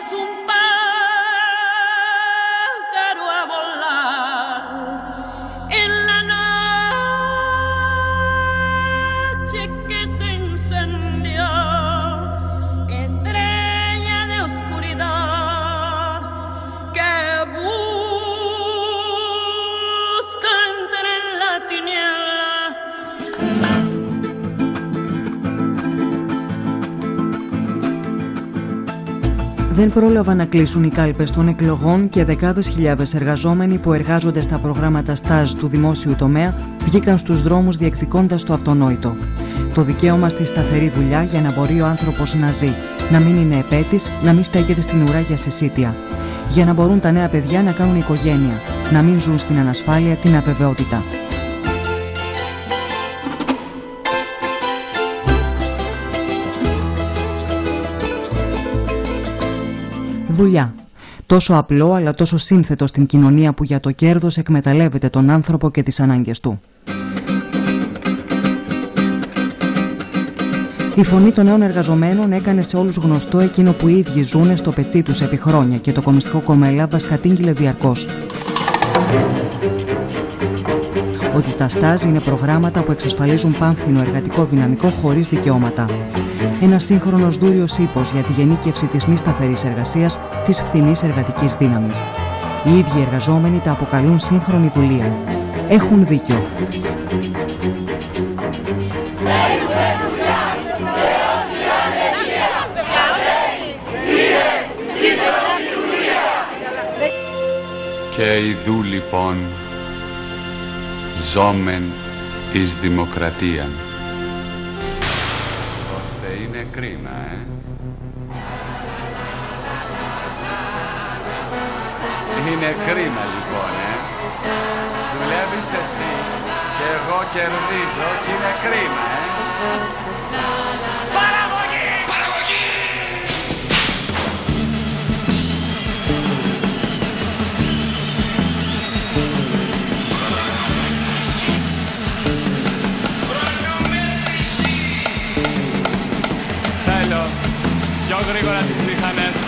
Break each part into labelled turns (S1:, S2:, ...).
S1: es un Δεν πρόλαβαν να κλείσουν οι κάλπες των εκλογών και δεκάδες χιλιάδες εργαζόμενοι που εργάζονται στα προγράμματα στάζ του δημόσιου τομέα βγήκαν στους δρόμους διεκδικώντας το αυτονόητο. Το δικαίωμα στη σταθερή δουλειά για να μπορεί ο άνθρωπος να ζει, να μην είναι επέτης, να μην στέκεται στην ουρά για συσίτια. Για να μπορούν τα νέα παιδιά να κάνουν οικογένεια, να μην ζουν στην ανασφάλεια, την αβεβαιότητα. Δουλειά. Τόσο απλό αλλά τόσο σύνθετο στην κοινωνία που για το κέρδος εκμεταλλεύεται τον άνθρωπο και τις ανάγκες του. Η φωνή των νέων εργαζομένων έκανε σε όλους γνωστό εκείνο που οι ίδιοι ζουν στο πετσί τους επί χρόνια και το κομμιστικό κομμέλα κατήγγειλε διαρκώς ότι τα στάζ είναι προγράμματα που εξασφαλίζουν πάνθινο εργατικό δυναμικό χωρίς δικαιώματα. Ένας σύγχρονος δούριος ύπος για τη γενίκευση της μη σταθερής εργασίας της φθηνής εργατικής δύναμης. Οι ίδιοι εργαζόμενοι τα αποκαλούν σύγχρονη δουλεία. Έχουν δίκιο.
S2: Και ειδού λοιπόν ζώμεν εις δημοκρατία. Ώστε είναι κρίμα, ε. Είναι κρίμα λοιπόν, ε. Δουλεύεις εσύ και εγώ κερδίζω και είναι κρίμα, ε. Γρήγορα τις μηχανές. Στο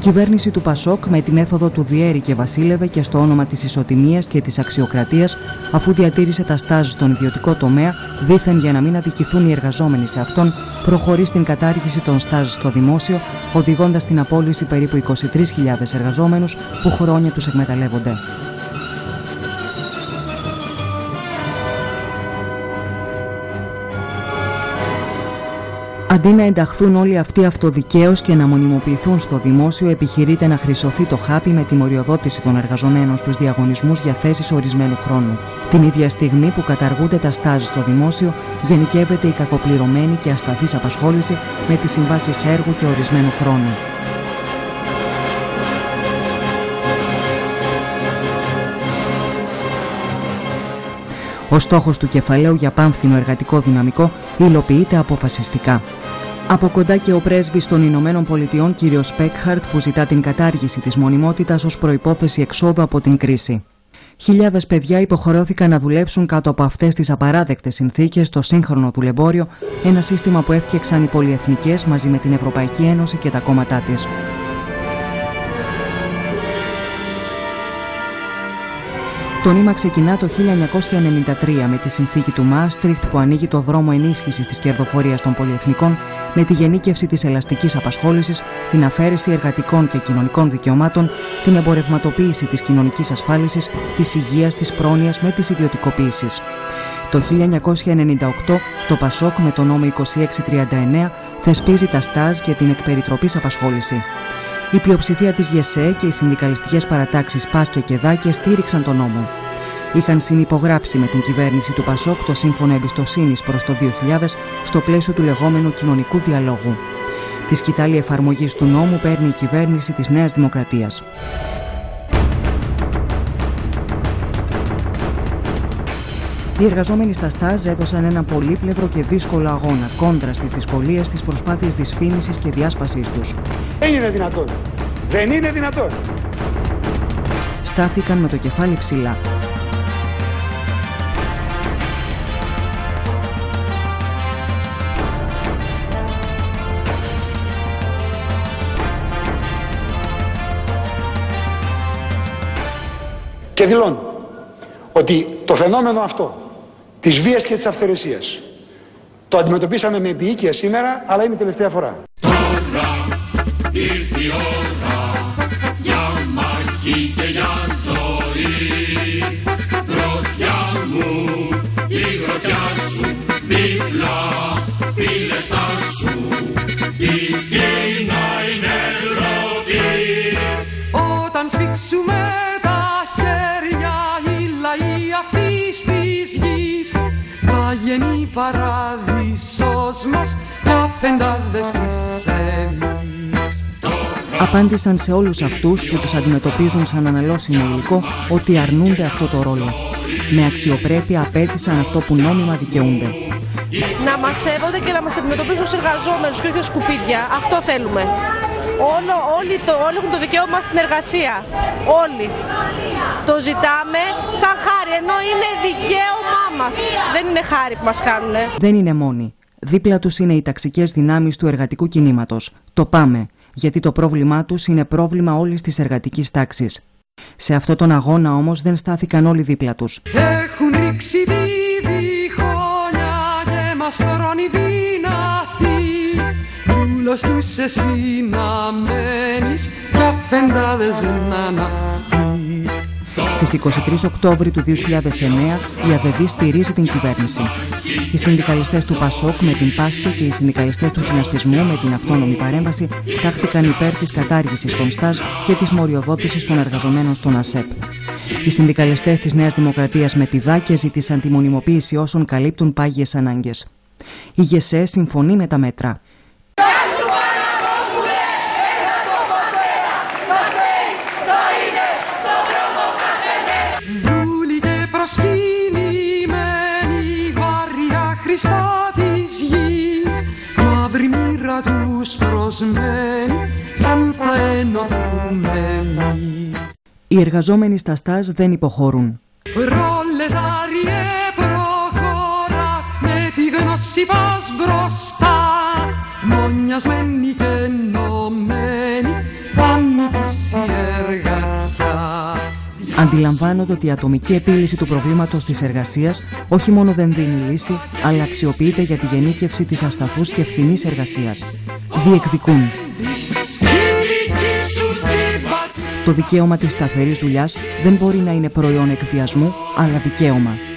S1: κυβέρνηση του Πασόκ με τη μέθοδο του διέρη και βασίλευε και στο όνομα της ισοτιμίας και της αξιοκρατίας αφού διατήρησε τα στάζ στον ιδιωτικό τομέα δήθεν για να μην αδικηθούν οι εργαζόμενοι σε αυτόν προχωρεί στην κατάργηση των στάζ στο δημόσιο οδηγώντας στην απόλυση περίπου 23.000 εργαζόμενους που χρόνια τους εκμεταλλεύονται. Αντί να ενταχθούν όλοι αυτοί αυτοδικαίως και να μονιμοποιηθούν στο δημόσιο, επιχειρείται να χρυσωθεί το χάπι με τη μοριοδότηση των εργαζομένων στους διαγωνισμούς για θέσεις ορισμένου χρόνου. Την ίδια στιγμή που καταργούνται τα στάζ στο δημόσιο, γενικεύεται η κακοπληρωμένη και ασταθής απασχόληση με τις συμβάσεις έργου και ορισμένου χρόνου. Ο στόχος του κεφαλαίου για πάνθινο εργατικό δυναμικό υλοποιείται αποφασιστικά. Από κοντά και ο πρέσβης των Ηνωμένων Πολιτειών κ. Σπέκχαρτ που ζητά την κατάργηση της μονιμότητας ως προϋπόθεση εξόδου από την κρίση. Χιλιάδες παιδιά υποχρεώθηκαν να δουλέψουν κάτω από αυτές τις απαράδεκτες συνθήκες στο σύγχρονο δουλεμπόριο, ένα σύστημα που έφτιαξαν οι πολυεθνικές μαζί με την Ευρωπαϊκή Ένωση και τα κόμματά της. Το νήμα ξεκινά το 1993 με τη συνθήκη του Μάστριχτ που ανοίγει το δρόμο ενίσχυσης της κερδοφορίας των πολυεθνικών με τη γενίκευση της ελαστικής απασχόλησης, την αφαίρεση εργατικών και κοινωνικών δικαιωμάτων, την εμπορευματοποίηση της κοινωνικής ασφάλισης, της υγείας, της πρόνοιας με τις ιδιωτικοποίησεις. Το 1998 το ΠΑΣΟΚ με το νόμο 2639 θεσπίζει τα στάζ και την εκπεριτροπής απασχόληση. Η πλειοψηφία της ΓΕΣΕ και οι συνδικαλιστικές παρατάξεις Πάσκια και Δάκια στήριξαν τον νόμο. Είχαν συνυπογράψει με την κυβέρνηση του Πασόκ το σύμφωνο εμπιστοσύνης προς το 2000 στο πλαίσιο του λεγόμενου κοινωνικού διαλόγου. Τη σκητάλη εφαρμογής του νόμου παίρνει η κυβέρνηση της Νέας Δημοκρατίας. Οι εργαζόμενοι στα ΣΤΑΖ έδωσαν ένα πολύπλευρο και δύσκολο αγώνα κόντρα στις δυσκολίες της προσπάθειας δυσφήμισης και διάσπασής τους.
S3: Δεν είναι δυνατόν. Δεν είναι δυνατόν.
S1: Στάθηκαν με το κεφάλι ψηλά.
S3: Και δηλώνω ότι το φαινόμενο αυτό της βίας και της αυθαιρεσίας το αντιμετωπίσαμε με επίοικια σήμερα, αλλά είναι η τελευταία φορά.
S4: Τώρα ήρθε η ώρα για μαχή και για ζωή. Γροθιά μου, η γροθιά σου, δίπλα φίλε στα σου. Η πείνα είναι ροπή.
S5: Όταν σφίξουμε
S1: Απάντησαν σε όλους αυτούς που τους αντιμετωπίζουν σαν αναλώσιμο υλικό ότι αρνούνται αυτό το ρόλο. Με αξιοπρέπεια απέτησαν αυτό που νόμιμα δικαιούνται.
S6: να μας σέβονται και να μας αντιμετωπίζουν ως εργαζόμενους και όχι ως σκουπίδια. Αυτό θέλουμε. Όλο, όλοι, το, όλοι έχουν το δικαίωμα στην εργασία. Όλοι. Το ζητάμε σαν χάρη, ενώ είναι δικαίωμά μας. Δεν είναι χάρη που μας κάνουν.
S1: Δεν είναι μόνοι. Δίπλα τους είναι οι ταξικές δυνάμεις του εργατικού κινήματος. Το πάμε, γιατί το πρόβλημά τους είναι πρόβλημα όλης της εργατικής τάξης. Σε αυτόν τον αγώνα όμως δεν στάθηκαν όλοι δίπλα τους.
S5: Έχουν ρίξει τη διχόνια και μας τρώνε δυνατοί Δούλος τους εσύ να μένεις καφεντάδες να είναι αυτοί
S1: Στις 23 Οκτώβρη του 2009 η ΑΒΔ στηρίζει την κυβέρνηση. Οι συνδικαλιστές του ΠΑΣΟΚ με την Πάσκια και οι συνδικαλιστές του συνασπισμού με την αυτόνομη παρέμβαση τάχθηκαν υπέρ της κατάργησης των ΣΤΑΖ και της μοριοδότησης των εργαζομένων στον ΑΣΕΠ. Οι συνδικαλιστές της Νέας Δημοκρατίας με τη ΒΑΚΕ ζήτησαν τη μονιμοποίηση όσων καλύπτουν πάγιες ανάγκες. Η ΓΕΣΕ συμφωνεί με τα μέτρα.
S5: Βαριά χρυσά της γης Μαύρη μοίρα τους προσμένει σαν θα ενωθούμε εμείς
S1: Οι εργαζόμενοι στα ΣΤΑΖ δεν υποχωρούν.
S5: Προλετάριε προχώρα με τη γνώση πας μπροστά Μονιασμένοι και ενωμένοι
S1: Αντιλαμβάνονται ότι η ατομική επίλυση του προβλήματος της εργασίας όχι μόνο δεν δίνει λύση, αλλά αξιοποιείται για τη γενίκευση της ασταθούς και ευθυνής εργασίας. Διεκδικούν. Το δικαίωμα της σταθερής δουλειάς δεν μπορεί να είναι προϊόν εκβιασμού, αλλά δικαίωμα.